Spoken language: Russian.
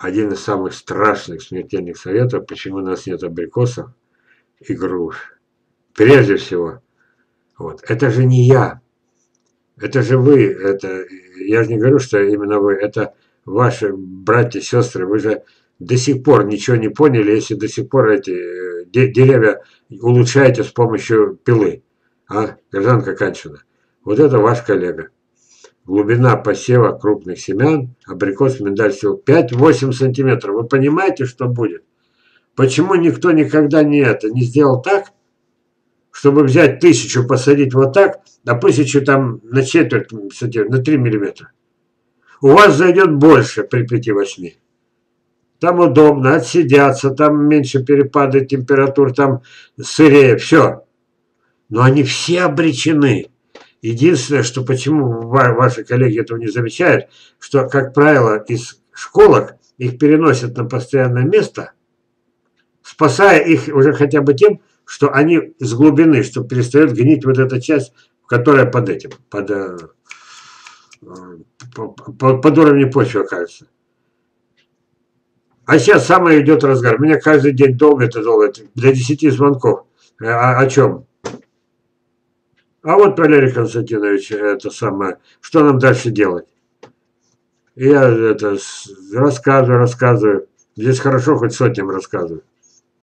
один из самых страшных смертельных советов, почему у нас нет абрикосов и груш. Прежде всего, вот, это же не я, это же вы, это, я же не говорю, что именно вы, это ваши братья, сестры, вы же до сих пор ничего не поняли, если до сих пор эти э, деревья улучшаете с помощью пилы, а, гражданка Канчина. Вот это ваш коллега. Глубина посева крупных семян, абрикос, миндаль всего 5-8 сантиметров. Вы понимаете, что будет? Почему никто никогда не это не сделал так, чтобы взять тысячу, посадить вот так, а тысячу там на четверть, на 3 миллиметра? У вас зайдет больше при 5-8. Там удобно, отсидятся, там меньше перепады температур, там сырее, все. Но они все обречены. Единственное, что почему ваши коллеги этого не замечают, что, как правило, из школок их переносят на постоянное место, спасая их уже хотя бы тем, что они с глубины, что перестает гнить вот эта часть, которая под этим, под, э, под, под уровнем почвы окажется. А сейчас самое идет разгар. Меня каждый день долго это долго, для 10 звонков. Э, о, о чем? А вот, Валерий Константинович, это самое, что нам дальше делать? Я это рассказываю, рассказываю. Здесь хорошо, хоть сотням рассказываю.